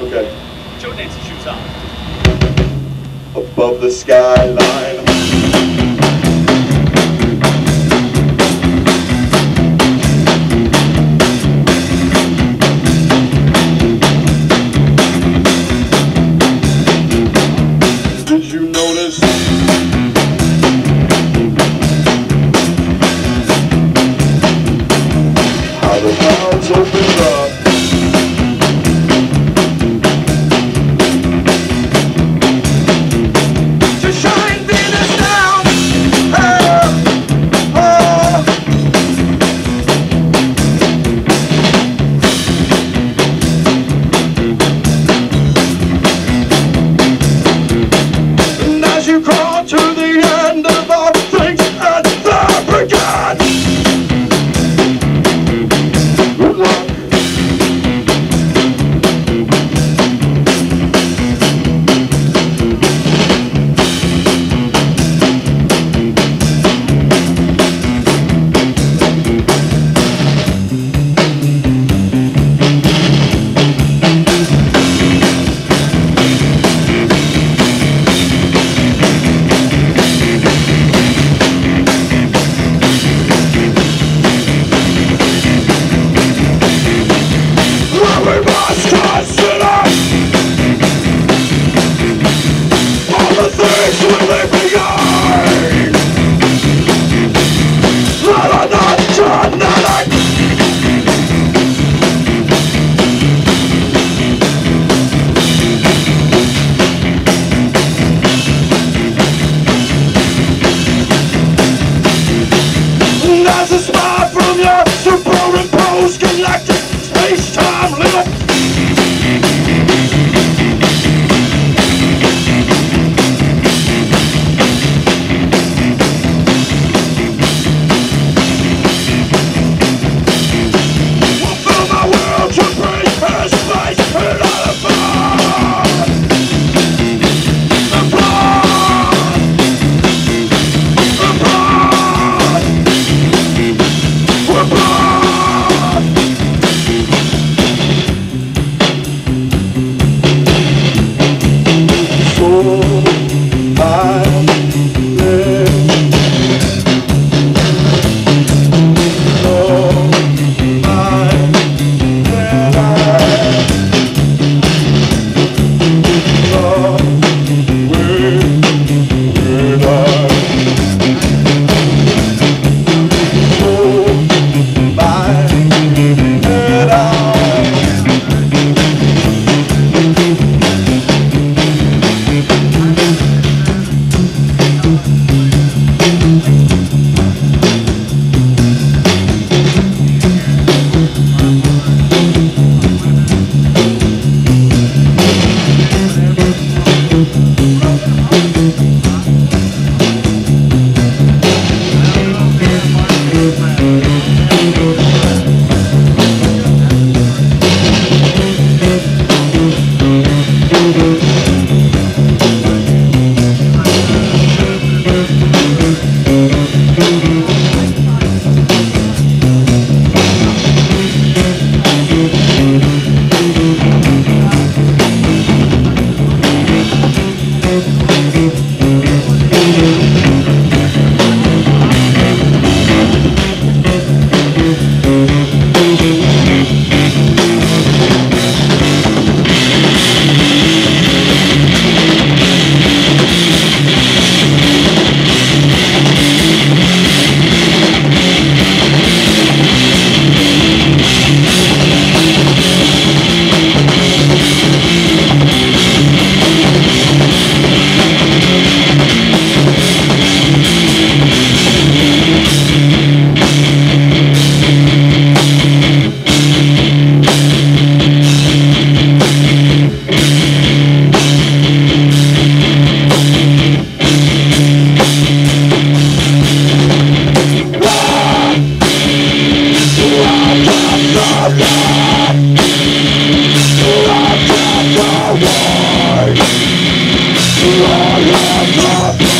Okay. Joe Nancy shoes on. Above the skyline. Do the Tú